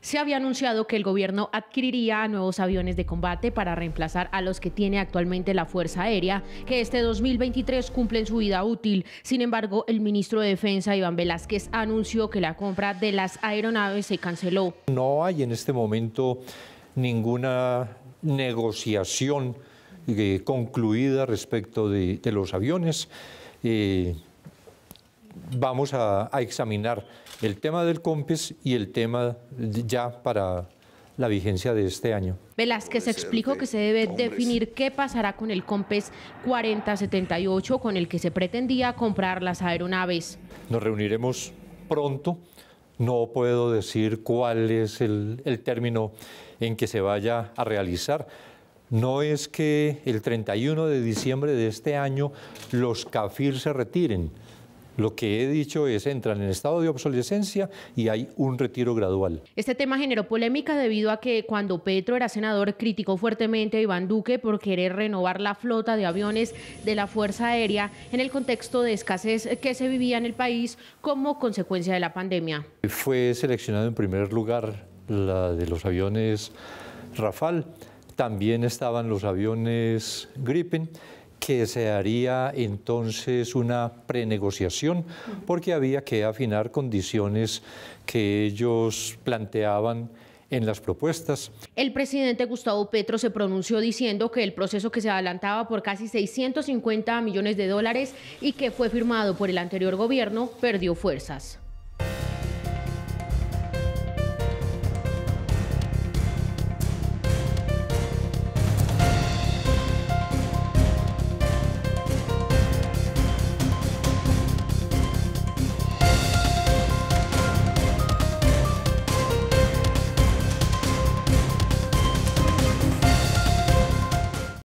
se había anunciado que el gobierno adquiriría nuevos aviones de combate para reemplazar a los que tiene actualmente la Fuerza Aérea, que este 2023 cumplen su vida útil. Sin embargo, el ministro de Defensa, Iván Velázquez, anunció que la compra de las aeronaves se canceló. No hay en este momento ninguna negociación eh, concluida respecto de, los aviones. Eh, vamos a, examinar el tema del COMPES y el tema ya para la vigencia de este año. Velázquez explicó que se debe definir qué pasará con el COMPES 4078 con el que se pretendía comprar las aeronaves. Nos reuniremos pronto. No puedo decir cuál es el, el término en que se vaya a realizar. No es que el 31 de diciembre de este año los CAFIR se retiren lo que he dicho es entran en estado de obsolescencia y hay un retiro gradual. Este tema generó polémica debido a que cuando Petro era senador criticó fuertemente a Iván Duque por querer renovar la flota de aviones de la Fuerza Aérea en el contexto de escasez que se vivía en el país como consecuencia de la pandemia. Fue seleccionado en primer lugar la de los aviones Rafale, también estaban los aviones Gripen que se haría entonces una prenegociación porque había que afinar condiciones que ellos planteaban en las propuestas. El presidente Gustavo Petro se pronunció diciendo que el proceso que se adelantaba por casi 650 millones de dólares y que fue firmado por el anterior gobierno perdió fuerzas.